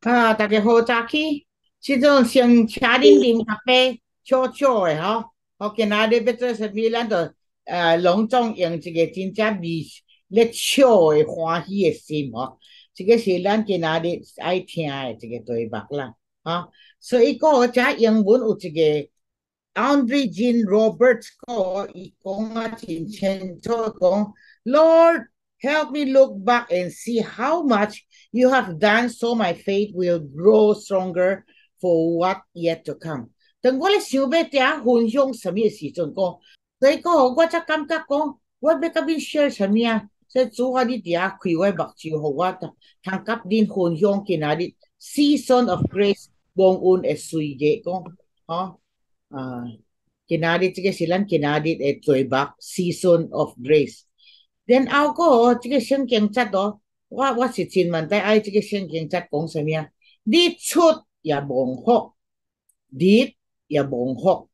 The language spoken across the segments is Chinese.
啊，大家好，早起，即种先请恁啉咖啡，笑笑的吼。我今仔日要做啥物，咱就呃隆重用一个真正味咧笑的欢喜的心吼。这个是咱今仔日爱听的一个题目啦，啊，所以个遮英文有一个 Andre Jean Roberts 个，伊讲啊真清楚讲，Lord help me look back and see how much you have done so my faith will grow stronger for what yet to come。当我咧想要嗲分享什么时阵讲，所以讲我才感觉讲，我要甲恁 share 什么啊？所以主啊，你嗲开我目睭，互我通甲恁分享今仔日 season of grace 蒙恩的岁月讲，吼啊，今仔日这个是咱今仔日的罪目 season of grace。然后个这个圣经节哦。 我我是真万代爱这个圣经在讲什么啊？日出也蒙福，日也蒙福，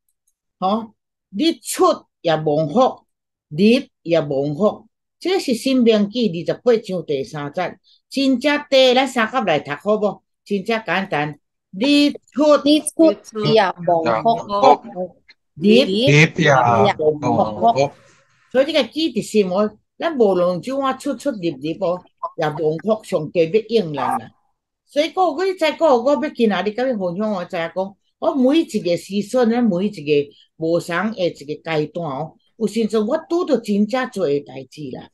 吼！日出也蒙福，日也蒙福。这是新明记二十八章第三节，真正对咱三甲来读好不？真正简单，日出日出也蒙福，日日也蒙福。所以这个记的是么？咱无论怎啊出出入入哦。也蒙福上加要用人啦，所以讲，我再讲，我要今仔日甲你分享，我知影讲，我每一个时阵咧，每一个无常诶一个阶段哦，有时阵我拄着真正做诶代志啦。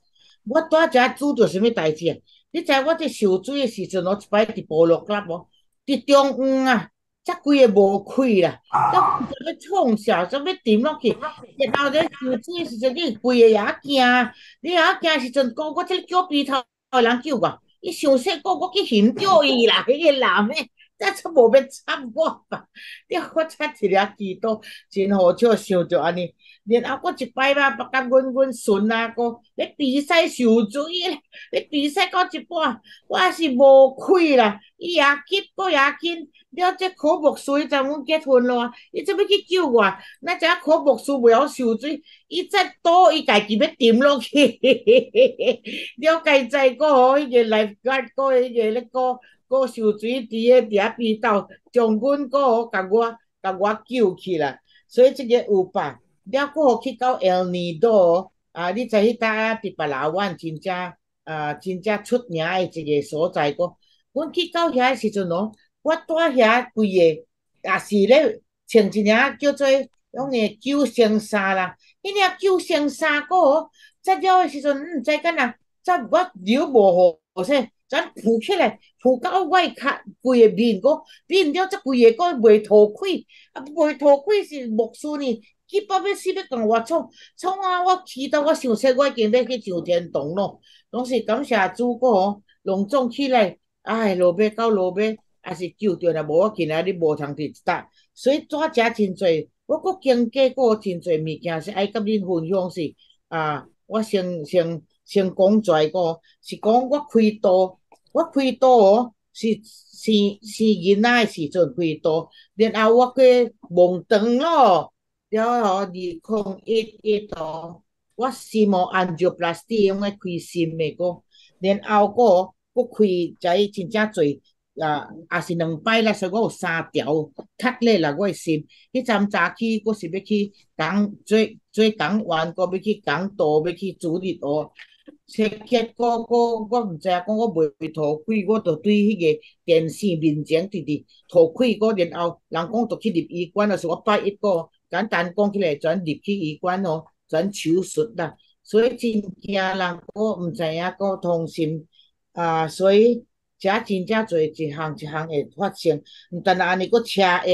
我拄则拄着啥物代志啊？你知我伫受水诶时阵哦，一摆伫部落甲无，伫中央啊，则几个无开啦，则要创啥，则要沉落去，然后咧受水诶时阵，你规个也惊，你也惊时阵，讲我即脚鼻头。有人救我，伊想说个我去寻找伊啦，迄个男诶，但出无要插我吧？你我才一日祈祷，真好笑，想着安尼。然后我一摆嘛，把甲阮阮孙啊个咧比赛受水咧，比赛到一半，我是无开啦，伊也急，搁也紧。了，这科牧师怎阮结婚咯？伊怎要去救我？那只科牧师袂晓受水，伊再倒伊家己要沉落去。了解再个吼，迄个来甲个迄个咧个个受水伫个伫遐边斗，将阮个吼甲我甲我救起来。所以即个有吧？了个去到 El Nido 啊，你知迄搭伫巴拉湾真正啊，真正出名诶一个所在个。阮去到遐诶时阵哦。我住遐规个，也是咧穿一领叫做用个救生衫啦。迄领救生衫个，在了诶时阵，毋知干若，在我流无雨势，咱浮起来，浮到外壳，规个面个，面了则规个个袂脱开，啊，袂脱开是牧师呢，去百要死要共我创，创啊！我祈祷，我想说，我已经要去上天堂咯。拢是感谢主个吼，隆重起来，哎，落尾到落尾。也是救着啦，无我今仔日无通伫搭，所以怎食真侪，我阁经过过真侪物件是爱甲恁分享是啊，我先先先讲遮个，是讲我开刀，我开刀哦，是是是囡仔诶时阵开刀，然后我去蒙肠咯，了后二零一一刀，我心毛 angioplasty 用个开心的个，然后个我开在真正侪。啊，也是两摆啦，所以我有三条卡咧啦，我心。迄阵早起，我是要去讲做做讲完，我要去讲道，要去主日学。切结果，我我毋知影，讲我袂脱开，我着对迄个电视面前直直脱开个，然后人讲着去入医院啊，是我拜一个简单讲起来，转入去医馆哦，转手术啦。所以真惊人，我毋知影个通心啊，所以。遮真正侪一项一项会发生，毋但安尼，搁车下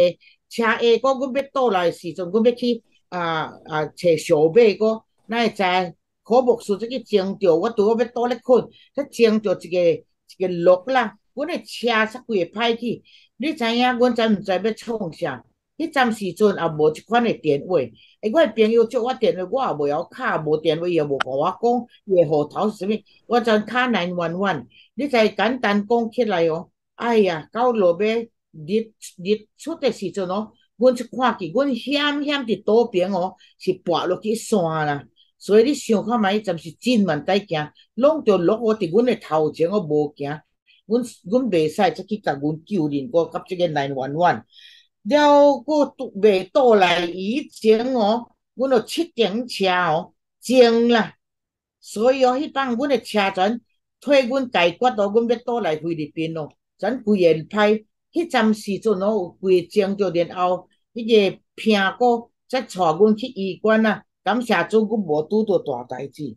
车下，搁阮要倒来时阵，阮要去啊啊找小妹，搁哪会知？科牧师即个争着，我拄好要倒咧困，才争着一个一个落啦。阮诶车煞规个歹去，你知影？阮知毋知要创啥？迄阵时阵也无即款诶电话，诶，我诶朋友借我电话，我也袂晓敲，无电话伊也无甲我讲，伊诶号头是啥物？我怎敲难弯弯？你再简单讲起来哦，哎呀，到落尾日日出的时阵哦，阮一看见，阮险险伫倒边哦，是跋落去山啦。所以你想看觅，伊阵是真万代惊，拢着落我伫阮诶头前，我无惊。阮阮袂使再去甲阮救人我甲即个难玩玩。了，过未倒来以前哦，阮有七顶车哦，静啦。所以哦，迄帮阮的车全替阮解决咯，阮要倒来菲律宾咯，全规个歹。迄阵时阵哦，有规静着，然后迄个病过，再带阮去医院啊。感谢主，阮无拄着大代志。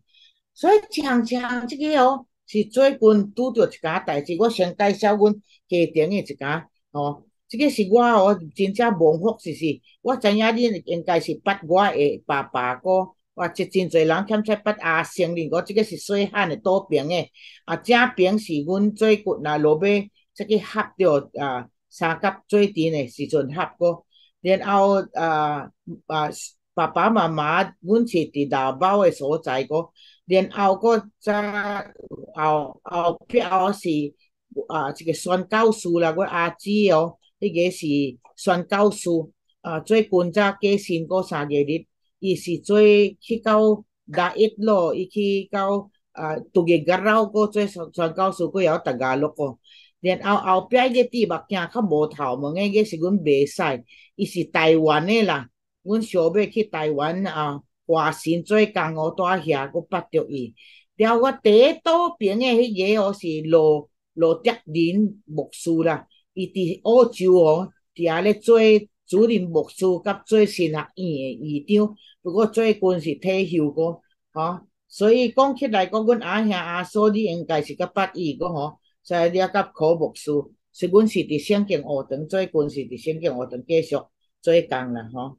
所以常常即个哦，是最近拄着一件代志。我先介绍阮家庭的一件哦。即个是我哦，真正蒙福，是是。我知影你应该是捌我的爸爸哥，哇，即真侪人欠在捌阿生哩。我即个是细汉的倒边的，啊，正边是阮最近啊落尾即个合着啊三甲最甜的时阵合过，然后啊啊爸爸妈妈阮是伫大包的所在过，然后个再后后壁是啊即个宣教师啦，阮阿姊哦。迄个是宣教师，啊，做近早过身过三个日，伊是做去到大一路，伊去到啊，杜个格老过做宣宣教师，过后大家乐个。然后后壁个弟目镜较无头毛个，个是阮袂使，伊是台湾的啦。阮想要去台湾啊，华神做工哦，住遐，佫捌着伊。了我第一倒边的迄个哦，是罗罗德林牧师啦。伊伫澳洲哦，伫遐咧做主任牧师，甲做新学院诶院长。不过最近是退休过，吼。所以讲起来，讲阮阿兄阿嫂，你应该是较捌伊个吼。在了甲考牧师，是阮是伫圣经学堂，最近是伫圣经学堂继续做工啦，吼。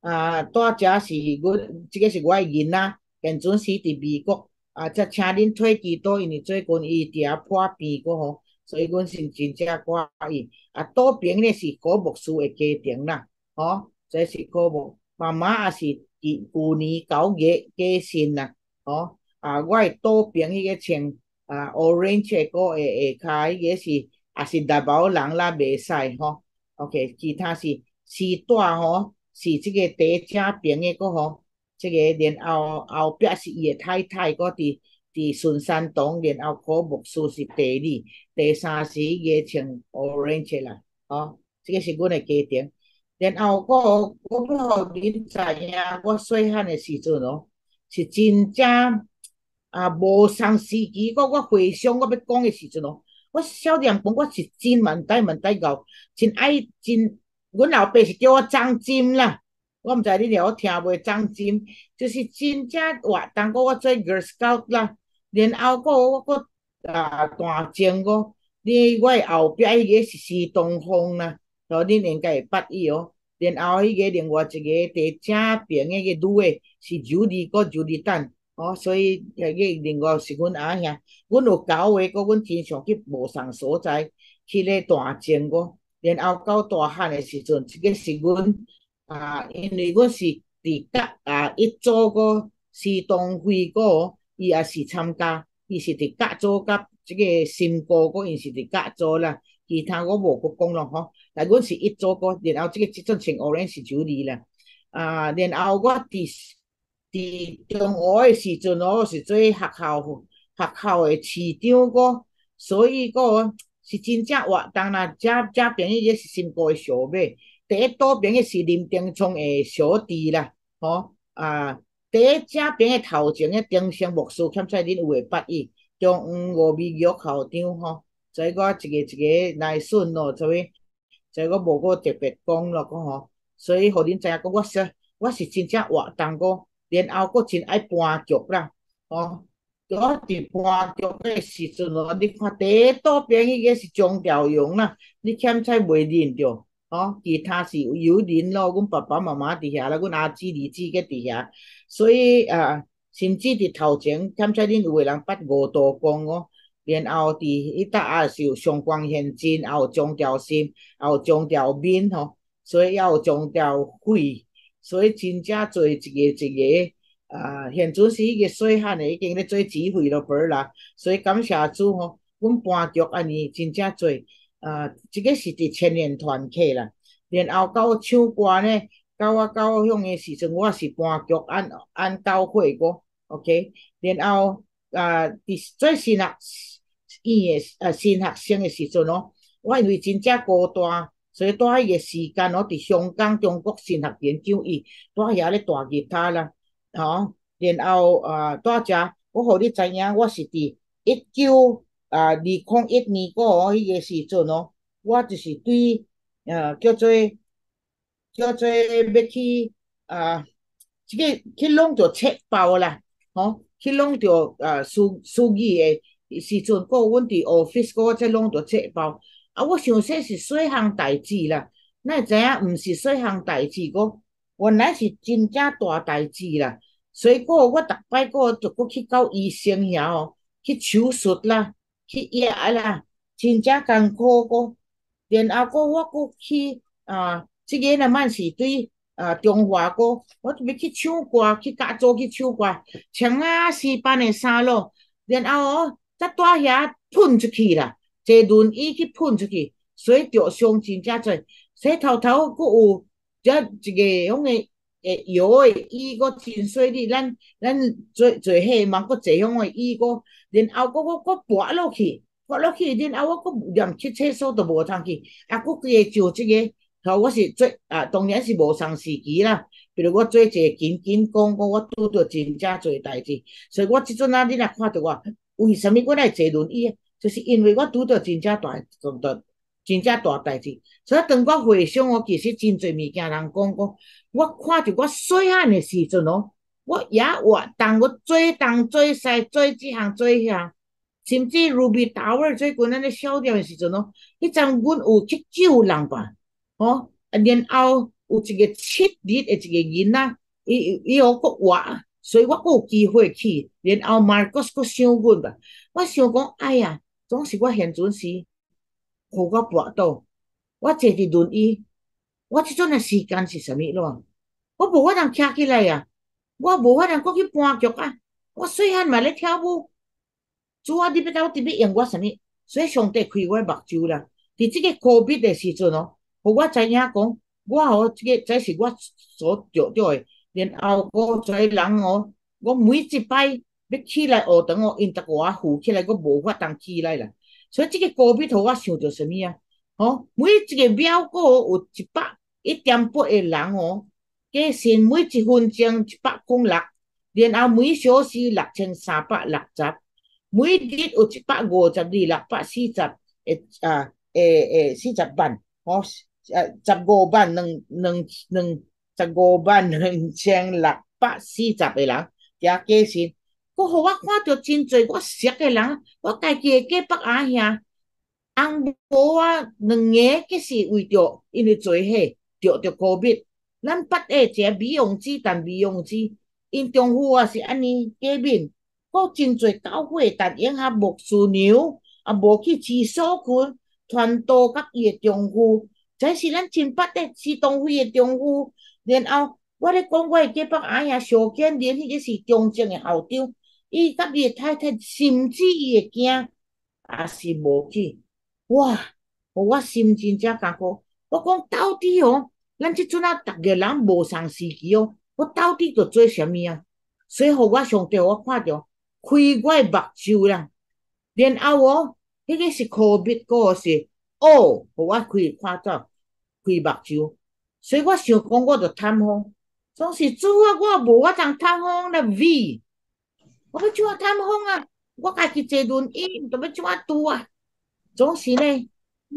啊，大遮是阮，即个是我诶囡仔，现阵时伫美国，啊，则请恁退基督，因为最近伊伫遐破病个吼。所以阮是真正欢喜，啊，倒边咧是古牧师诶家庭啦，吼，这是古牧，妈妈也是伫旧年九月过身啦，吼，啊，我诶倒边迄个穿啊 orange 个下下骹迄个是也是大包人啦，袂使吼，OK，其他是是大吼，是即个第正平诶个吼，即个然后后壁是伊诶太太个伫。伫顺山堂，然后古牧师是第二，第三是个穿 orange 啦，哦，即个是阮的家庭。然后我我要互恁知影，我细汉的时阵哦，是真正啊无上时期，我我回想我要讲的时阵哦，我少年时我是真万代万代教，真爱真，阮老爸是叫我张金啦。我毋知你了听袂张金，就是真正活当过我做 girl scout 啦。然后个我个啊大正个，你我后壁迄个是施东风啦，所以恁应该会捌伊哦。然后迄个另外一个伫正边迄个女诶是九里个九里蛋哦，所以迄个另外是阮阿兄，阮有交话个，阮经常去无上所在去咧大正个。然后到大汉诶时阵，即个是阮啊，因为阮是伫甲啊一组个施东辉个。伊也是参加，伊是伫甲组甲即个新歌，个因是伫甲组啦。其他我无去讲咯吼。但阮是一组个，然后即个即阵穿 orange 九里啦。啊，然后我伫伫中学诶时阵哦，是做学校学校诶市长个，所以个是真正活动啦。遮遮边伊是新歌诶小妹，第一多边个是林丁聪诶小弟啦，吼啊。第一正边诶头前诶丁香牧师，欠在恁有会捌伊，中央五美玉校长吼，所以我一个一个来顺咯，所以所以我无个特别讲咯，讲吼，所以互恁知影讲，我是我是真正活动过，然后佫真爱搬剧啦，吼，我伫搬剧诶时阵哦，你看第一倒边迄个是张调用啦，你欠在袂认着。哦，其他是有人咯，阮爸爸妈妈伫遐啦，阮阿姊二姊计伫遐，所以啊，甚至伫头前，兼在恁有个人捌五道宫哦，然后伫迄搭也是有上光现金，也有中调心，也有中调面吼，所以也有中调会，所以真正做一个一个啊，现阵是迄个细汉诶已经咧做指挥了辈啦，所以感谢主吼，阮搬局安尼真正做。啊，即个是伫青年团契啦，然后到唱歌呢，到我到乡诶时阵，我是搬局按按教会个，OK，然后啊，伫最新啊，院诶呃新学生诶时阵哦，我因为真正孤单，所以住迄个时间哦，伫香港中国新学研究院住遐咧弹吉他啦，吼，然后啊住遮，我互你知影，我是伫一九啊二零一年过哦，迄个时阵哦，我就是对呃叫做叫做要去啊，即个去弄着册包啦，吼，去弄着啊书书记诶。时阵，过阮伫 office 过才弄着册包，啊，我想说是细项代志啦，那会知影毋是细项代志，个原来是真正大代志啦。所以过我逐摆过就过去到医生遐哦，去手术啦，去压啦，真正艰苦个。然后过我过去啊，即个若满是对啊中华个，我准备去唱歌，去教做去唱歌，穿啊西班的衫咯，然后哦。再带遐喷出去啦，坐轮椅去喷出去，所以着伤真正侪。所以头头佫有遮一个红个诶药诶医佫真细哩，咱咱做做迄嘛佫这样诶医佫，然后佫我佫跋落去，跋落去，然后我佫连去厕所都无通去，啊佫个就即个，吼我是做啊，当然是无上时期啦。比如我做一个紧紧讲，讲我拄着真正侪代志，所以我即阵啊，你若看着我。为什么我来坐轮椅？就是因为我拄到真正大，真大，真正大代志。所以当我回想，我其实真侪物件人讲过。我看着我细汉诶时阵哦，我也活动，我做东做西，做即项做迄项，甚至 Ruby Tower 做过咱咧小店诶时阵哦，迄阵阮有去救人吧，哦，然后有一个七日诶一个人仔，伊伊学个活。所以我阁有机会去，然后 Marcus 阁想阮吧。我想讲，哎呀，总是我现阵时，互我跋倒，我坐伫轮椅，我即阵诶时间是啥物咯？我无法通徛起来啊！我无法通阁去搬脚啊！我细汉嘛咧跳舞，主啊，你要到底要用我啥物？所以上帝开我目睭啦。伫即个 COVID 诶时阵哦，互我知影讲，我吼即个这是我所着着诶。然后我做人哦，我每一摆要起来学堂哦，因得我扶起来，我无法当起来啦。所以这个高比图我想着什么啊？哦，每一个秒过有一百一点八个人哦，计算每一分钟一百公六，然后每小时六千三百六十，每日有一百五十二六百四十诶啊诶诶四十万哦，呃十五万两两两。十五万两千六百四十个人，加计算，佮互我看着真侪我熟个人，我家己个隔壁阿兄，翁婆啊，两个计是为着因为做伙着着高密，咱八个美容师，但美容师，因丈夫也是安尼过面，佮真侪教会，但因下牧师娘，也无去厕所群，传道甲伊个丈夫，这是咱真八个是东辉个丈夫。然后我咧讲，我诶隔壁阿爷小建连迄个是中正诶校长，伊甲伊诶太太，甚至伊会惊，也是无去。哇！我心真正艰苦。我讲到底哦，咱即阵啊，逐个人无上时期哦，我到底着做啥物啊？所以，互我上帝，我看着开我诶目睭啦。然后哦，迄个是 COVID 个是哦，互我开看到开目睭。所以我想讲，我着探风，总是主啊，我无法通探风了。V，我要怎啊探风啊？我家己坐轮椅，着要怎啊拄啊？总是呢，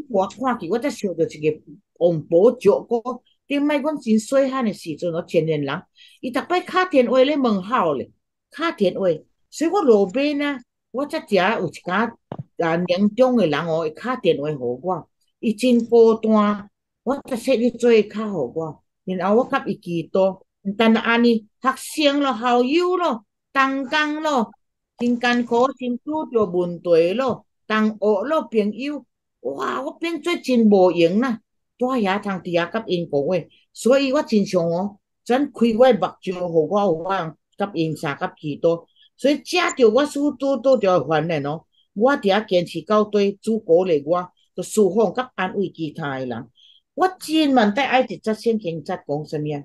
我看见我才想着一个王伯爵哥，顶摆阮真细汉的时阵，我前年人，伊逐摆敲电话咧问好咧，敲电话，所以我路边呢，我遮遮有一家啊年长的人哦，会敲电话互我，伊真孤单。我才说你做较互我，然后我甲伊祈祷，但安尼学生咯、校友咯、同工咯，真艰苦，真拄着问题咯，同学咯、朋友，哇！我变做真无用啦，住遐通伫遐甲因讲话，所以我真想哦，咱开我目睭，互我有法甲因相甲祈祷，所以遮着我所拄拄着烦恼哦，我伫遐坚持到底，主鼓励我，就释放甲安慰其他诶人。我真万代爱一则圣经则讲啥物啊？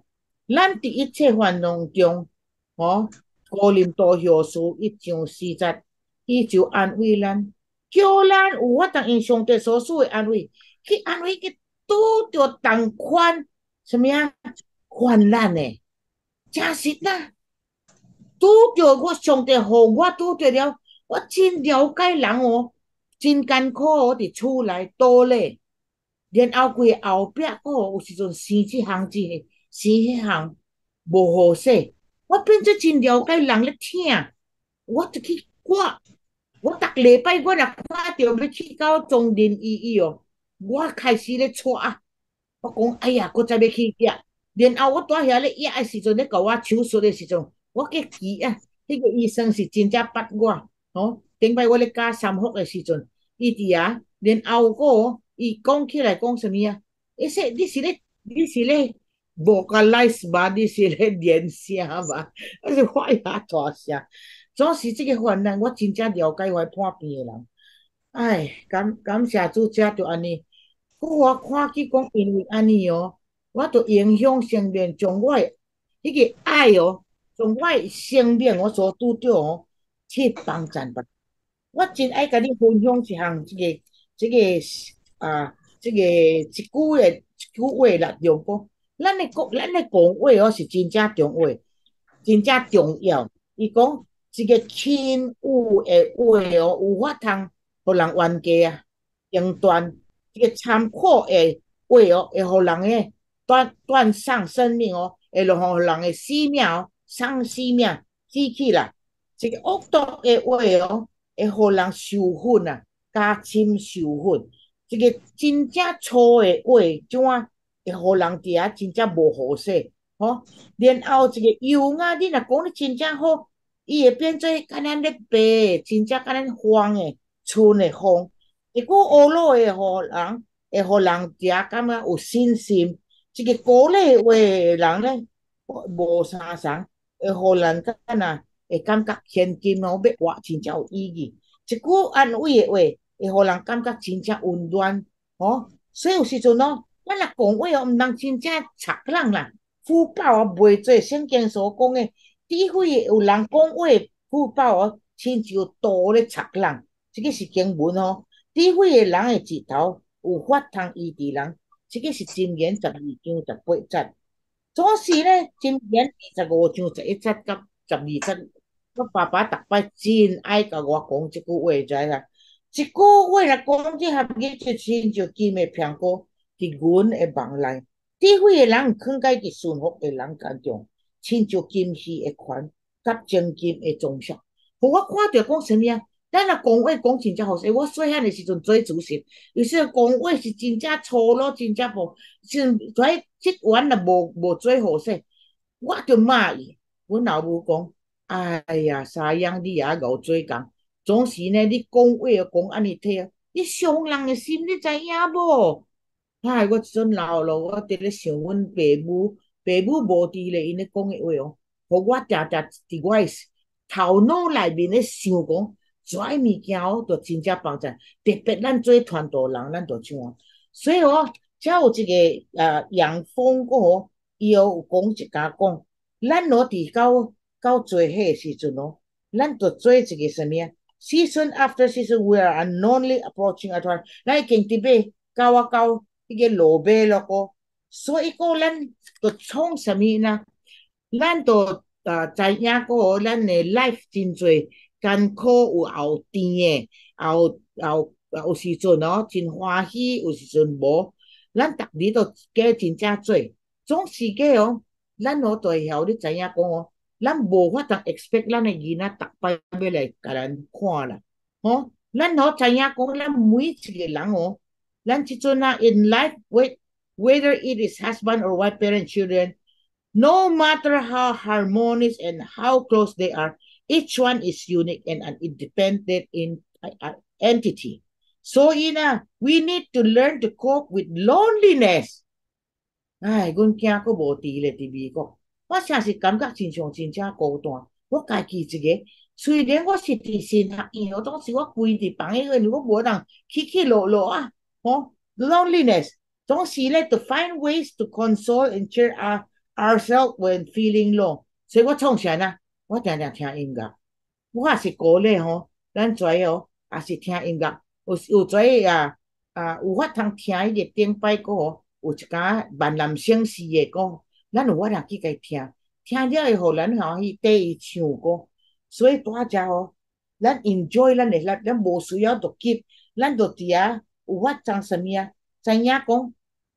咱伫一切烦恼中，吼，高林多孝书一章四节，伊就安慰咱。叫咱有法当因上帝所赐诶安慰，去安慰去拄着同款什么啊患难呢？真实呐！拄着我上帝，互我拄着了，我真了解人哦，真艰苦哦，伫厝内倒咧，然后规后壁哦，有时阵生即项子，生迄项无好势，我变做真了解人咧听，我就去挂。我逐礼拜我若看到要去到中林医院哦，我开始咧错啊！我讲哎呀，搁再要去约，然后我蹛遐咧约诶时阵咧，甲我手术诶时阵，我计记啊，迄个医生是真正捌我哦。顶摆我咧加三福诶时阵，伊伫啊，然后个伊讲起来讲什物啊？伊说你是咧，你是咧无甲 live 吧？你是咧连声吧？我是我遐大声。总是即个患难，我真正了解我破病诶人。哎，感感谢主，遮就安尼。我看去讲，因为安尼哦，我都影响生命，将我迄个爱哦，从我生命我所拄着哦，去帮助吧。我真爱甲你分享一项即个即个啊，即个一句诶一句话啦，就讲，咱诶讲，咱诶讲话哦，是真正重要，真正重要。伊讲。一个轻有诶话哦，有法通互人冤家啊，用断一个残酷诶话哦，会让人诶断断送生命哦，会让人诶生命哦，丧生命死去啦。一个恶毒诶话哦，会互人受恨啊，加深受恨。一个真正粗诶话，怎啊会互人伫遐真正无好势，吼。然后一个油啊，你若讲得真正好。伊会变做敢若咧白，真正敢若风诶，春诶风。一句乌落诶，互人会互人遮感觉有信心。一个鼓励话人咧，无啥啥，会互人敢若会感觉现金哦，要活真正有意义。一句安慰诶话，会互人感觉真正温暖。吼，所以有时阵哦，咱若讲话哦，毋通真正插人啦，福报啊，袂做圣经所讲诶。智慧有人讲话，福报哦，亲像刀咧插人，即个是经文哦。智慧的人的指头有法通医治人，这个是真言十二章十八节。总是咧，真言二十五章十一节甲十二节。我爸爸逐摆真爱甲我讲即句话，知啦？一句话来讲，即合语就亲像金的苹果伫阮的梦内。智慧的人肯甲伊顺服的人间中。亲像金丝的款，甲真金的装饰。互我看着讲什么啊？咱若讲话讲真正好势，我细汉的时阵做主席，有时讲话是真正粗鲁，真正无，是在即晚也无无做好势，我就骂伊。阮老母讲：哎呀，三样你也熬做工，总是呢，你讲话讲安尼听，你伤人的心，你知影无？哎，我即阵老咯，我伫咧想阮爸母。爸母无伫咧，因咧讲诶话哦，互我定定伫我诶头脑内面咧想讲，做诶物件哦，着真正帮助。特别咱做传道人，咱着怎啊？所以哦，才有一个呃杨峰个吼，伊有讲一家讲，咱攞伫到到做迄时阵哦，咱着做一个什么啊？Season after season, we are unknowingly approaching a time。咱已经伫尾到啊到迄个落尾咯个。所以讲，咱着创什么呢？咱着啊，知影个咱的 life 真侪艰苦，有后甜诶，后后有时阵哦，真欢喜，有时阵无。咱逐日都加真正做，总是个哦。咱好在晓你知影讲哦，咱无法度 expect 咱的囡仔逐摆要来甲咱看啦。吼，咱好知影讲，咱每一个人哦，咱即阵啊，in life with whether it is husband or wife, parent, children, no matter how harmonious and how close they are, each one is unique and an independent in, uh, entity. So, ina, we need to learn to cope with loneliness. 唉，阮囝佫无伫咧伫美国，我诚实感觉真像真正孤单。我家己一个，虽然我是伫新学院，我当时我规伫房迄个，我无当起起落落啊，吼，loneliness。总是咧，to find ways to console and cheer our ourselves when feeling low。所以我创啥呢？我常常听音乐，我也是鼓励吼，咱做哦，也是听音乐，有有做啊啊，有法通听迄个顶摆歌，有一家万南省市的歌，咱有法通去甲伊听，听了会互咱吼去缀伊唱歌，所以大家吼，咱 enjoy 咱的咱咱无需要着急，咱着伫遐有法做啥物啊？知影讲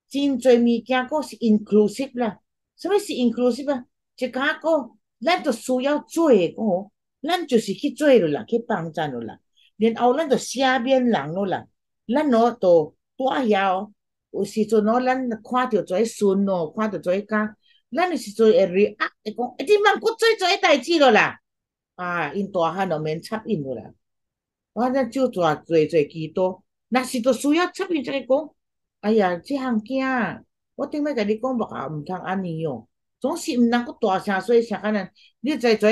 真侪物件佫是 inclusive 啦，啥物是 inclusive 啊？一家个咱着需要做诶个吼，咱就是去做咯啦，去帮衬咯啦。然后咱就赦免人咯啦，咱咯就住遐哦。有时阵哦，咱看着做顺哦，看着做讲，咱有时阵会溺爱会讲，一直莫搁做做代志咯啦。啊，因大汉就免插因咯啦。反正就做做做几多，若是着需要插因，才会讲。哎呀，即项囝，我顶摆甲你讲，目啊，毋通安尼哦。总是毋通搁大声说，啥可能？你在做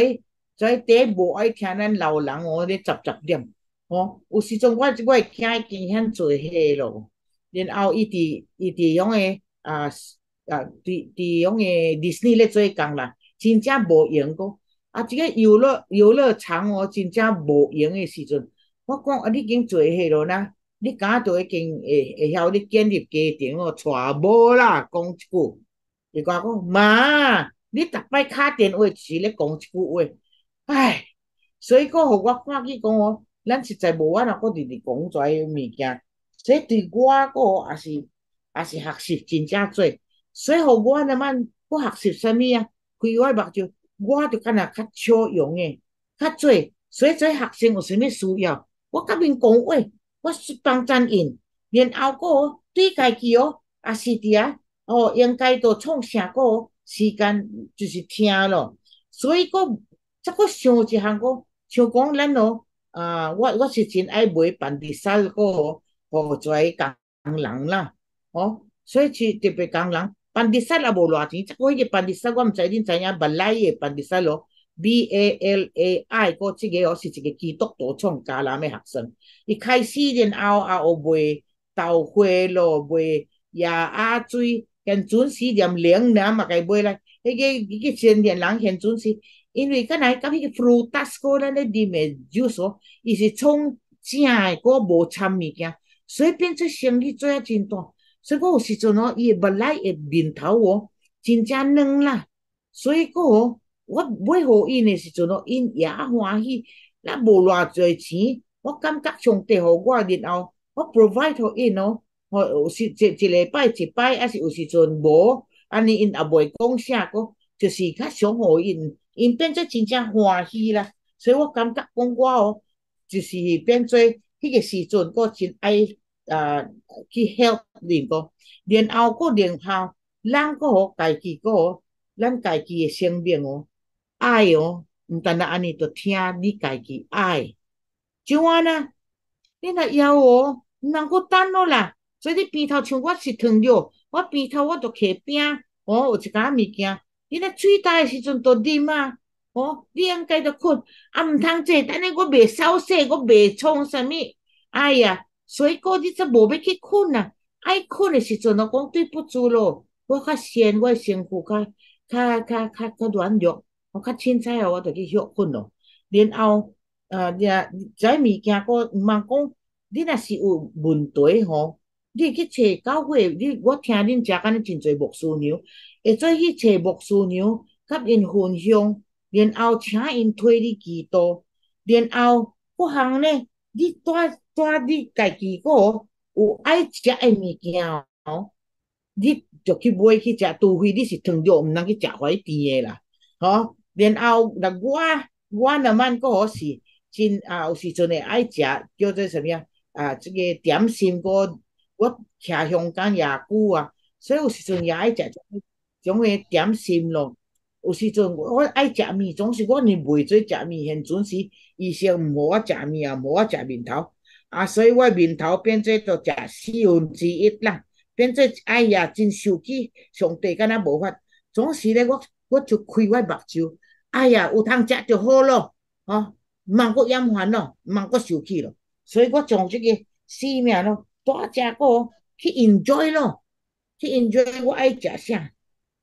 做第一无爱听咱老人哦咧杂杂念。哦，有时阵我我会惊伊惊遐做迄咯，然后伊伫伊伫用诶啊啊，伫伫用诶迪士尼咧做工啦，真正无用个。啊，即个游乐游乐场哦，真正无用诶时阵，我讲啊，你已经做迄咯呐，你敢都已经会会晓你建立家庭哦，娶某啦，讲一句，伊讲讲妈，你逐摆敲电话是咧讲一句话，唉，所以讲互我看去讲哦。咱实在无法通搁直直讲遮个物件，这对我个也是也是学习真正多，所以互我那么搁学习啥物啊？开我目睭，我着敢若较少用诶，较多。所以做学生有啥物需要，我甲因讲话，我是帮衬因，然后个对家己哦，也是伫啊，哦，应该都创啥个时间就是听咯。所以个则个想一项个，像讲咱哦。啊，我我是真爱买办地产个，互做工人啦，哦，所以是特别工人，办地产也无偌钱，即个迄个办地产我毋知恁知影，本来诶办地产咯，B A L A I 个即个哦是一个基督徒创加南诶学生，伊开始然后也有卖豆花咯，卖椰仔水，现准时连零两嘛该买来，迄个迄个青年人现准时。因为敢若甲迄个 frutas 个咱咧啉诶 juice，伊是从正诶，个无掺物件，所以变做生意做啊真大。所以个有时阵哦，伊诶物来诶面头哦，真正软啦。所以个哦，我买互因诶时阵哦，因也欢喜。咱无偌济钱，我感觉上帝互我，然后我 provide 互因哦。哦，有时一一礼拜一摆，还是有时阵无，安尼因也袂讲啥个，就是较想互因。因变做真正欢喜啦，所以我感觉讲我哦，就是变做迄个时阵，我真爱啊去 help 人个，然后个然后咱个哦家己个，咱家己诶生命哦，爱哦，毋单单安尼着听你家己爱，怎啊呢？你若要哦，毋通阁等咯啦，所以你边头像我是糖尿，我边头我着摕饼，哦，有一寡物件。你咧喙大诶时阵都啉啊，哦，你应该着困，啊，毋通坐，等下我袂扫洗，我袂创啥物，哎呀，所以讲你则无要去困啊，爱困诶时阵就讲对不住咯，我较闲，我身躯较较较较较软弱，我较凊彩哦，我着去休困咯。然后，呃，呀，遮物件个毋茫讲，你若是有问题吼，你去找教会，你我听恁遮敢若真侪牧师娘。会做去找牧师娘，甲因分享，然后请因推你祈祷，然后各项呢，你带带你家己个有爱食诶物件哦，你就去买去食，除非你是糖尿，毋通去食怀甜诶啦，吼。然后若我我若慢个是真啊，有时阵会爱食叫做啥物啊？啊，即个点心个，我徛香港也久啊，所以有时阵也爱食。种种诶点心咯，有时阵我爱食面，总是我呢袂做食面，现准时医生毋互我食面啊，无我食面头，啊，所以我面头变做着食四分之一啦，变做哎呀真受气，上帝敢若无法，总是咧我我就开我目睭，哎呀有通食就好咯，吼，毋通阁厌烦咯，毋通阁受气咯，所以我从即个生命咯，大只个去 enjoy 咯，去 enjoy 我爱食啥。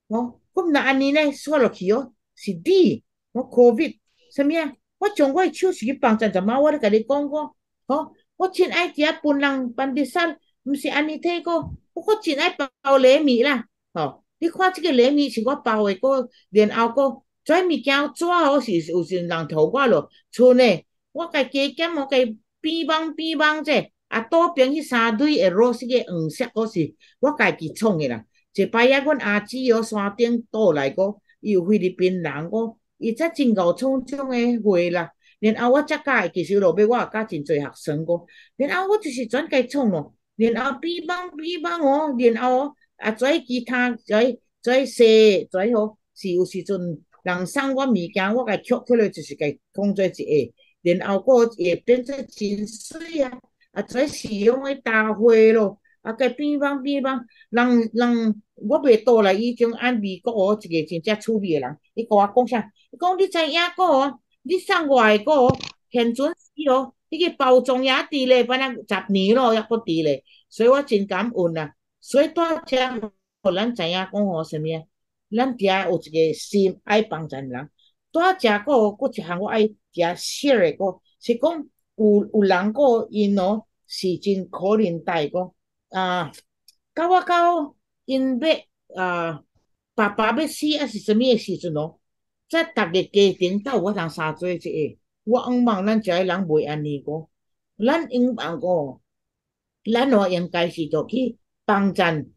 哦，咁那安尼呢？说落去哦，是你我 COVID 什么啊？我将我手是去帮衬，怎么我都甲你讲过，哦，我真爱食本人办的餐，毋是安尼睇个，我真爱包糯米啦，吼！你看即个糯米是我包的，个然后个跩物件纸好是有时人偷我咯，剩诶，我家加减我家变网变网者，啊，倒边迄三堆会落迄个黄色，个是我家己创诶啦。一摆啊阮阿姊哦山顶倒来个，伊有菲律宾人个，伊则真够创种诶货啦。然后我则教其实落尾我也教真侪学生个，然后我就是转家创咯。然后变网变网哦，然后啊跩其他跩跩踅跩吼，是有时阵人送我物件，我甲捡起来就是甲讲做一下，然后个会变做真水啊，啊跩是用诶大花咯。啊，个变网变网，人人我袂倒来伊种按美国哦，一个真正趣味诶人，伊甲我讲啥？伊讲你知影个哦，你送我诶个哦，现准时哦，迄个包装也伫咧，反正十年咯，抑佫伫咧，所以我真感恩啦。所以大家，互咱知影讲哦，啥物啊？咱遮有一个心爱帮助人，大家个佫一项我爱食食诶个，是讲有有人个因哦，是真可怜待个。啊，到我到因要啊，爸爸要死还是什么时阵咯？在逐个家庭斗我通相做一个，我毋望咱遮个人袂安尼个，咱应望个，咱哦应该是着去帮衬，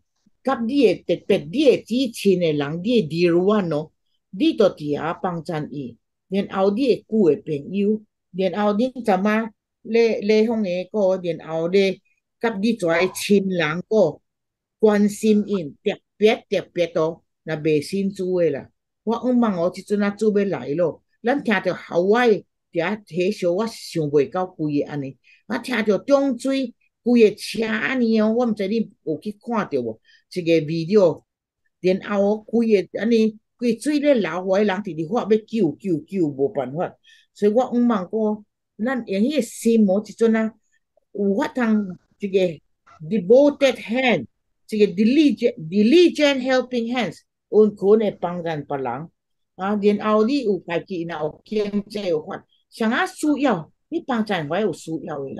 甲你诶特别你诶至亲的人，你诶儿女咯，你着伫遐帮衬伊，然后你会旧诶朋友，然后恁怎么咧咧方诶个，然后咧。甲你跩亲人个关心因特别特别多，若袂信主诶啦。我毋望哦即阵啊主要来咯，咱听着校外伫遐体小，我想袂到规个安尼。我听着中水规个车安尼哦，我毋知你有去看着无？一个 video，然后哦规个安尼规水咧流，诶人直直喊要救救救，无办法。所以我毋望过，咱用迄个心魔即阵啊，有法通。这个 devoted hand，这个 diligent diligent helping hands，有可能帮助别人啊。然后你有家己若有经济有法，啥啊需要你帮助我有需要的人。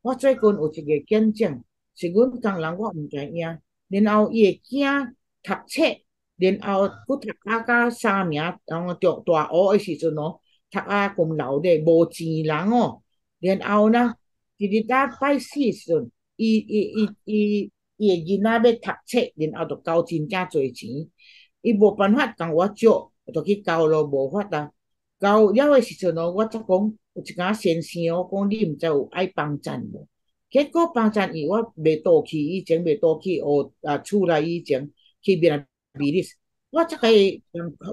我最近有一个见证，是阮工人我毋知影，然后伊会惊读册，然后佫读啊到三名，然后着大学的时阵哦，读啊咁老的，无钱人哦，然后呢？伫日搭拜四时阵，伊伊伊伊伊个囡仔要读册，然后着交真正侪钱，伊无办法共我借，着去交咯，无法啦。交了诶时阵哦，我则讲有一间先生哦，讲你毋知有爱帮衬无？结果帮衬伊，我未倒去以前，未倒去学啊厝内以前去别人比例，我则个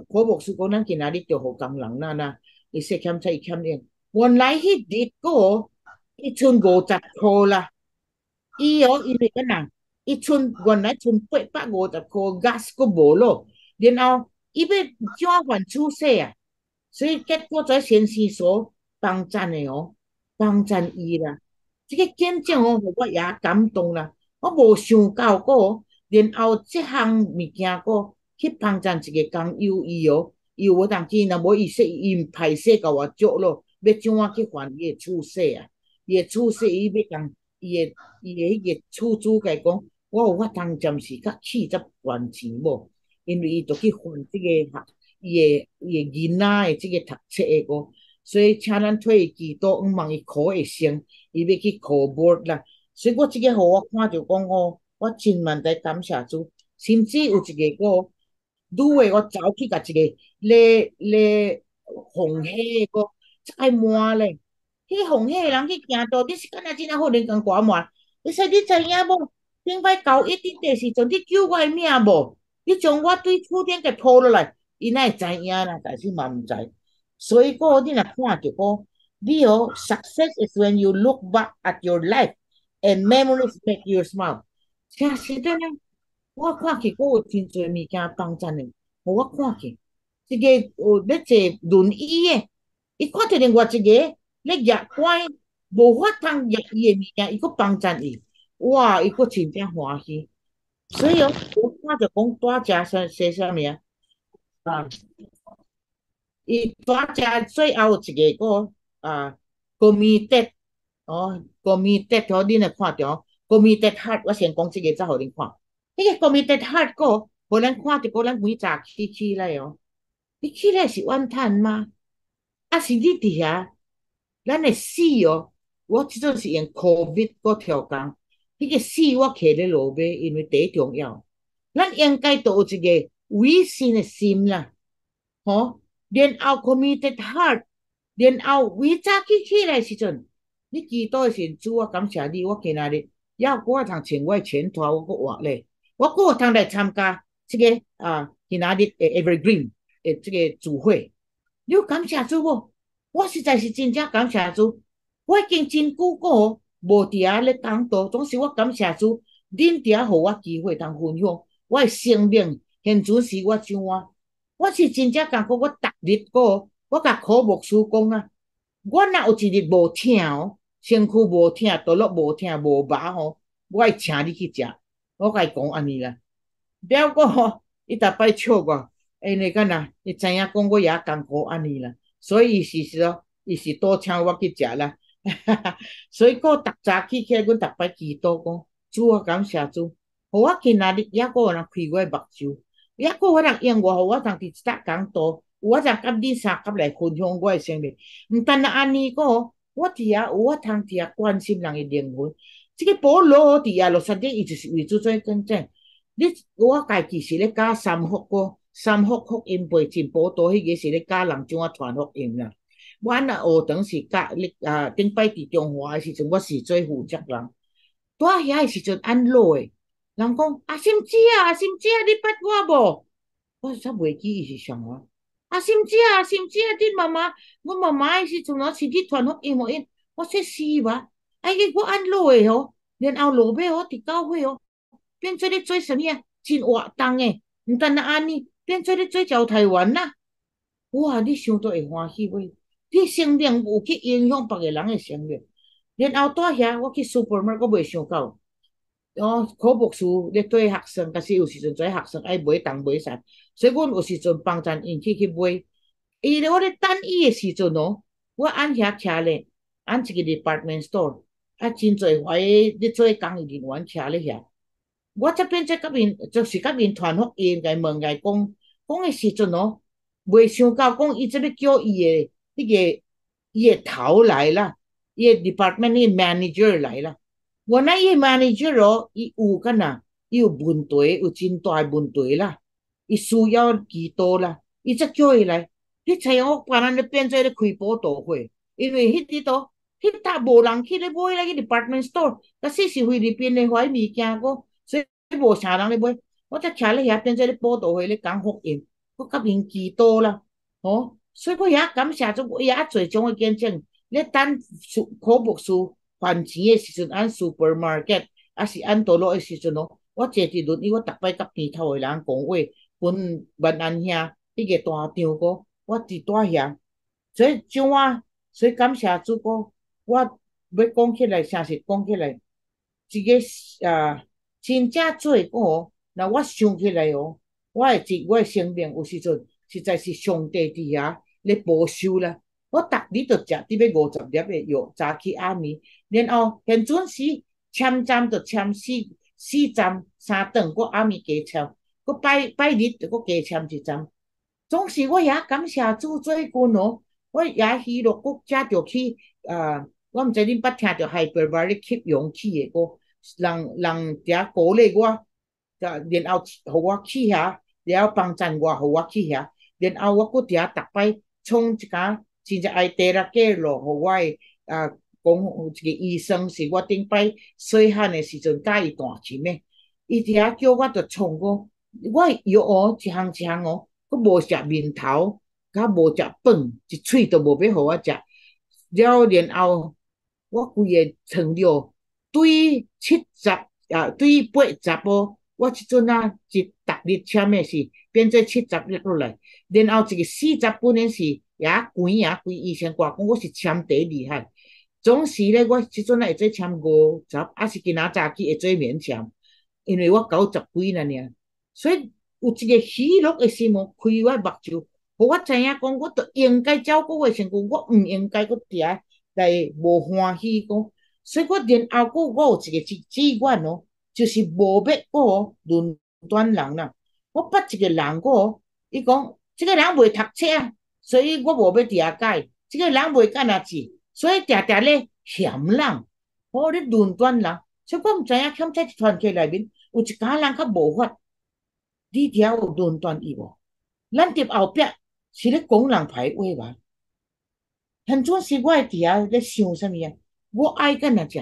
可牧师讲，咱今仔日着互工人啦啦，伊说欠债欠钱，原来迄日个。一寸五十箍啦，伊哦，因为个人，一寸原来寸八百五十箍，gas 佫无咯，然后伊要怎还出息啊？所以结果在先生所帮衬的哦，帮衬伊啦。这个见证哦，我也感动啦。我无想到过，然后这项物件个去帮衬一个工友伊哦，伊有当去若无伊说伊歹势甲我足咯，要怎啊去还伊的厝势啊？伊诶厝势，伊要共伊诶伊诶迄个厝主甲伊讲，我有法通暂时甲起则还钱无？因为伊着去还即个学伊诶伊诶囡仔诶即个读册诶个，所以请咱退几多，毋望伊考会成，伊要去考博啦。所以我即个互我看着讲哦，我真万代感谢主，甚至有一个个拄诶，我走去甲一个咧咧红黑个再满咧。迄红迄个人去行道，你是敢若真正好人讲寡满。你说你知影无？顶摆交一点地时阵，你叫我名无？你将我对厝顶给拖落来，伊哪会知影啦？但是嘛毋知。所以个你若看着个，你哦，success is when you look back at your life and memories make you smile。真是的呢，我看起个有真侪物件帮衬的，我看起，一个有咧坐轮椅诶，伊看着另外一个。你日乖，无法通日伊诶物件，伊佫帮衬伊，哇！伊佫真正欢喜。所以哦，我看着讲大家说说啥物啊？啊，伊大家最后一个个啊，国民德哦，国民党吼，恁会看着，国民党黑，我先讲即个才互恁看。迄个 committed heart 个，无咱看着个咱每早起起来哦。你起来是怨叹吗？啊，是你伫遐，咱会死哦。我即阵是用 COVID 个调工，迄个死我徛咧路尾，因为第一重要，咱应该都有一个微信的心啦，吼。然后 committed heart，然后每早起起来时阵。你祈祷的时主，我感谢你，我今仔日也我通穿我前途，我搁活咧，我搁有通来参加这个啊今仔日诶 Evergreen 诶这个聚会。你感谢主无？我实在是真正感谢主，我已经真久个无伫遐咧讲道，总是我感谢主，恁伫遐互我机会通分享我诶生命，现阵时我怎啊？我是真正感觉我逐日个，我甲考牧师讲啊，我若有一日无听哦。身躯无疼，倒落无疼，无麻吼，我会请你去食。我甲伊讲安尼啦。表哥吼，伊逐摆笑我，因为干呐，伊知影讲我也艰苦安尼啦，所以是说，伊是多请我去食啦。所以个逐早起起，阮逐摆祈祷讲，主啊，感谢主，互我今仔日也个有人开我目睭，也个有人用我，互我通伫一搭讲道，我通甲你三甲来分享我诶生命。毋单单安尼个。我伫遐有我通伫遐关心人诶灵魂，即个保罗伫遐六十日，伊就是为主做见证。你我家己是咧教三福个三福福音背进宝岛，迄个是咧教人怎啊传福音啦。我若学堂是教你啊，顶摆伫中华诶时阵，我是做负责人。住遐诶时阵安怎诶？人讲阿心姐啊，阿心姐，你捌我无？我煞袂记伊是啥啊。阿心姐啊，心姐，恁妈妈，我妈妈诶时阵我是去传福音无因，我说是吧？哎，我按落诶吼，然后落尾吼伫教会哦，变做咧做啥物啊？真活动诶，毋单单安尼，变做咧做招台湾啦。哇，你想都会欢喜袂？你生命有去影响别个人诶生命，然后蹛遐我去 supermarket 我袂想到。哦，考博士咧对学生，但是有时阵做学生爱买东买西，所以阮有时阵帮衬因去去买。伊咧我咧等伊诶时阵哦，我按遐徛咧，按一个 department store，啊，真侪怀咧做工人员徛咧遐。我这边在甲因，就是甲因传福音，甲问甲讲，讲诶时阵哦，袂想到讲伊即要叫伊诶迄个伊诶头来啦，伊诶 department 诶 manager 来啦。原来伊 manager 哦，伊有干呐？伊有问题，有真大问题啦。伊需要几多啦？伊才叫伊来。你猜我把咱咧变做咧开报道会，因为迄啲都迄搭无人去咧买那个 department store，但是是菲律宾咧买物件个，所以无啥人咧买。我才徛咧遐变做咧报道会咧讲福音，我甲因祈祷啦？哦，所以我也感谢主，我也做种诶见证，咧等考博士。还钱诶时阵，按 supermarket，还是按倒落诶时阵咯。我坐伫轮椅，我逐摆甲边头诶人讲话，阮万安兄迄个大张个，我伫大遐，所以怎啊？所以感谢主个，我要讲起来，诚实讲起来，一个啊，真正做个，那我想起来哦，我诶真，我诶生命有时阵实在是上帝伫遐咧保守啦。我逐日着食，伫要五十粒诶药，早起暗暝，然后现准时签站着签四四站三顿，我暗暝加签，我拜拜日着搁加签一站。总是我也感谢主做官哦，我也希落国家着去啊！我毋知恁捌听着海伯伯咧吸氧气诶歌，人人遐鼓励我，然后互我去遐，然后帮衬我，互我去遐，然后我搁伫遐逐摆创一间。真正爱地啦，过咯，互我诶啊，讲有一个医生是我顶摆细汉诶时阵教伊弹琴诶，伊伫遐叫我着创我，我药哦一项一项哦，佫无食面头，佮无食饭，一喙都无要互我食。了然后我规个糖尿对七十啊，对八十哦，我即阵啊，一逐日签诶是变做七十日落来，然后一个四十本诶是。也贵也贵，以前我讲我是签第厉害，总是咧我即阵啊会做签五十，还是今仔早起会做勉强，因为我九十几了呢，所以有一个喜乐的心哦，开我目睭，我知影讲，我都应该照顾我身躯，我毋应该搁伫遐来无欢喜讲，所以我连后个我有一个志志愿哦，就是无要个论断人啦。我捌一个人个，伊讲，即个人袂读册啊，所以我无要伫遐改。即个人袂干那字，所以定定咧嫌人，我咧论断人。所以我毋知影欠在团体内面有一家人较无法，你伫遐有论断伊无？咱伫后壁是咧讲人歹话吧？很多时我伫遐咧想啥物啊？我爱干那只，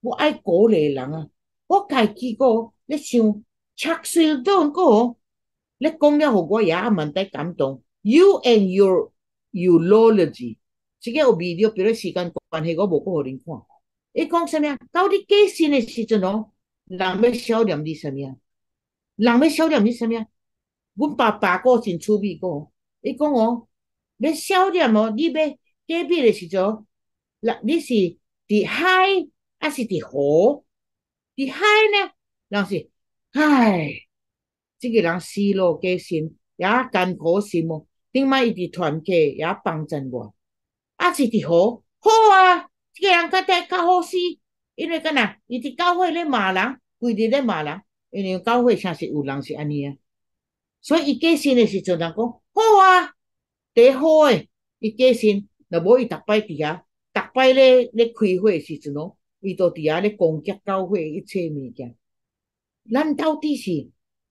我爱鼓励人啊！我家己个咧想，插水都个，咧讲了，互我也蛮得感动。You and your eulogy，即个有味道，比如时间关系，我无互恁看。伊讲啥物啊？到你过身诶时阵哦，人要想念你啥物啊？人要想念你啥物啊？阮爸爸个真趣味个，伊讲哦，要想念哦，你要过别诶时阵，那你是伫海还是伫河？伫海呢，人是唉，即个人死咯，过身也艰苦心哦。顶摆伊伫团契也帮衬我，啊是伫河好啊。即个人较得较好死，因为干呐，伊伫教会咧骂人，规日咧骂人，因为教会诚实有人是安尼啊。所以伊过身诶时阵，人讲好啊，第好诶，伊过身，若无伊逐摆伫遐，逐摆咧咧开会时阵哦，伊都伫遐咧攻击教会一切物件。咱到底是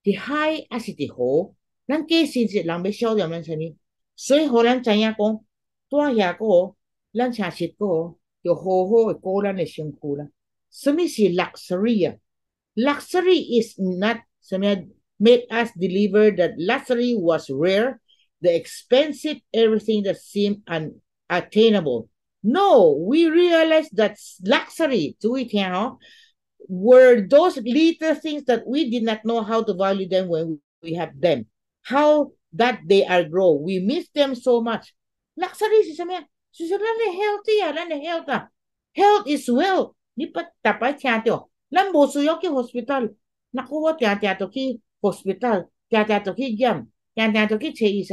伫海还是伫河？咱过身是人要晓得咱啥物？所以互咱知影讲，住遐个，咱诚实个。要好好诶过咱诶身躯啦。什么是 luxury 啊？luxury is not 什么 made us deliver that luxury was rare, the expensive everything that seemed unattainable. No, we realize that luxury, 注意听哦，were those little things that we did not know how to value them when we have them. How that they are grow. We miss them so much. Luxury 是什么呀？就是咱的 healthy 啊，咱的 health 啊，health is well。你不逐摆听着，咱无需要去 hospital。那我我定定就去 hospital，定定就去验，定定就去找医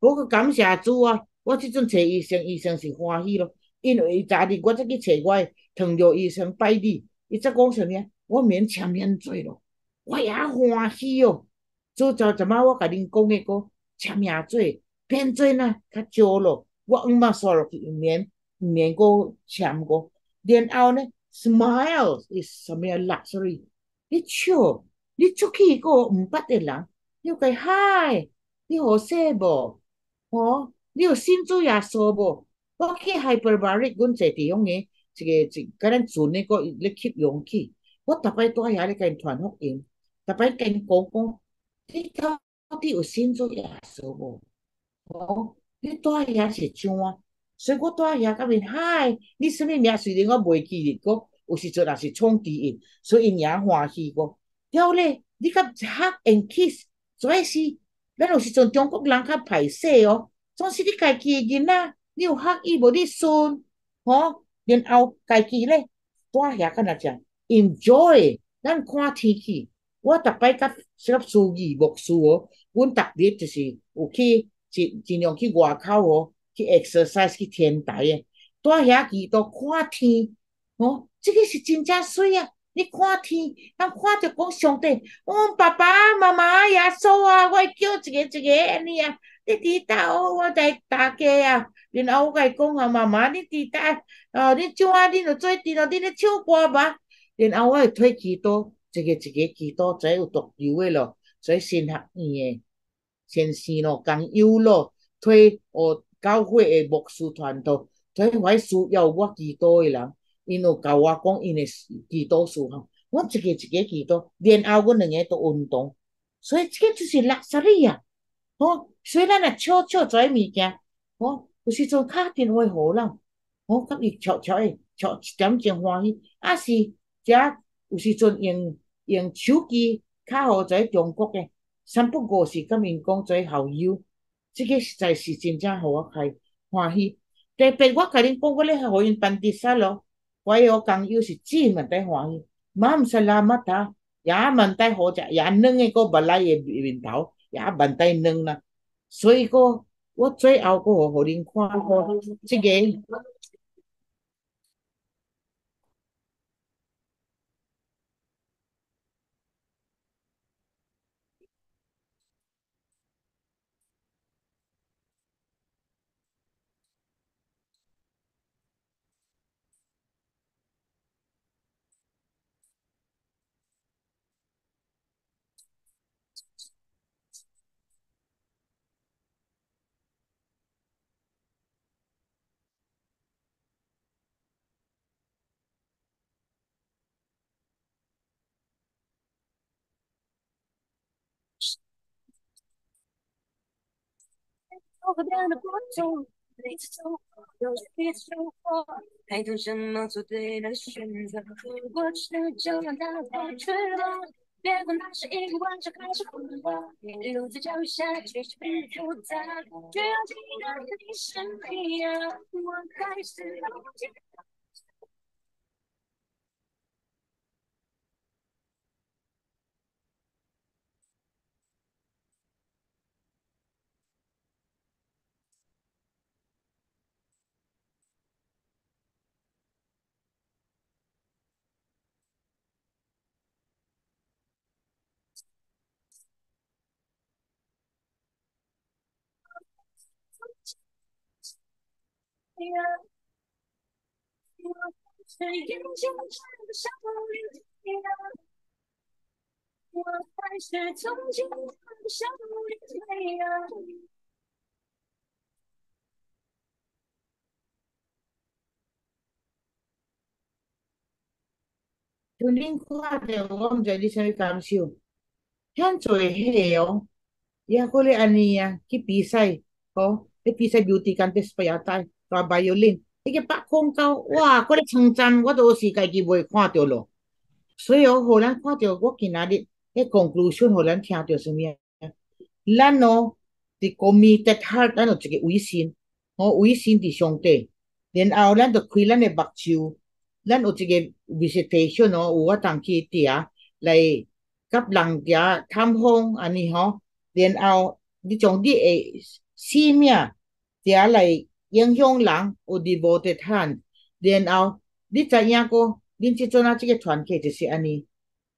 我个感谢主啊！我即阵找医生，医生是欢喜咯，因为昨日我再去找我的糖尿医生拜你，伊则讲啥物啊？我免签免做咯，我也欢喜哦。做就怎么我甲恁讲个个签名做，变做呢较少咯。我毋捌刷落去，毋免毋免过签过。然后呢，smile is 什么 luxury？你笑，你出去个毋捌的人，你讲嗨，你好势无？哦，你有信主耶稣无？我去 hyperbaric 阮坐地方诶，一个一甲咱船诶个咧吸氧气，我逐摆带遐咧甲因传福音，逐摆甲因讲讲，你到底有信主耶稣无？哦。你住遐是怎啊？所以我住遐甲面，嗨，你什么名？虽然我袂记哩，个有时阵也是创治因，所以因也欢喜个。了咧，你甲 hug and kiss，做诶是，咱有时阵中国人较歹势哦。总是你家己诶囡仔，你有 hug 伊无？你孙，吼，然后家己咧住遐干那只 enjoy，咱看天气。我逐摆甲甲书记牧师哦，阮逐日就是有去。尽尽量去外口哦，去 exercise 去天台诶，住遐几多看天哦，这个是真正水啊！你看天，咱看着讲上帝，我爸爸妈妈耶稣啊，我叫一个一个安尼啊，你知道我在大家啊，然后我甲伊讲啊，妈妈你知道哦，你怎啊？你著做伫咯，你咧唱歌吧？然后我会推几多，一个一个几多，再有独有诶咯，再新学院诶。先生咯，共有咯，推学教会诶牧师团队，推我需要我几多诶人，因有教我讲因诶几多数吼，我一个一个几多，然后阮两个都运动，所以这个就是六十里啊，吼，所以咱若悄悄做物件，吼，有时阵打电话互人，吼，甲伊悄悄诶，悄一点钟欢喜，啊是，遮有时阵用用手机卡互在中国诶。三不五时，甲因讲做好友，即个实在是真正互我开欢喜。特别我甲恁讲，我咧互因办啲啥咯，我有朋友是真蛮得欢喜。妈毋是拉乜他，也蛮得好食，也软个个不赖个面头，也蛮得软啦。所以个我最后不变得不同，每次走过都是彼此收获。还等什么？做对的选择。过去的就让它过去吧，别管它是一个玩笑还是谎话。一路在脚下，继续被复杂。只要记得你是你呀，我还是要记得。我还是从前看不上你呀。像恁看着，我毋知你啥物感受。遐侪岁哦，也可咧安尼啊，去比赛，哦，去比赛 beauty contest 不要带，带 violin，迄个百空高，哇，嗰个称赞我都是家己未看着咯。所以哦，互咱看着我今仔日迄 conclusion，互咱听着啥物啊？咱哦，伫 committed heart，咱有一个微信，哦，微信伫上帝，然后咱就开咱的目睭。咱有一个 visitation 哦，有法通去遐来甲人遐探访安尼吼，然后你从你的生命遐来影响人有伫无得趁，然后你知影个，恁即阵啊，即个团体就是安尼。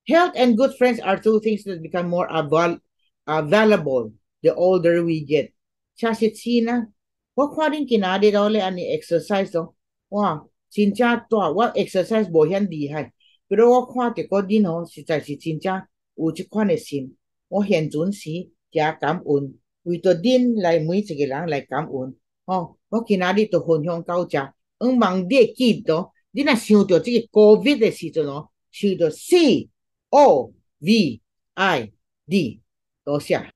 Health and good friends are two things that become more avail available the older we get。恰实是呢，我看恁今仔日咯咧安尼 exercise 咯，哇！真正大，我 exercise 无遐厉害，比如我看着个恁吼，实在是真正有即款的心。我现阵时诚感恩，为着恁来每一个人来感恩。吼，我今仔日就分享到遮，希望你会记得，你若想到即个 COVID 的时阵哦，想到 C O V I D，多谢。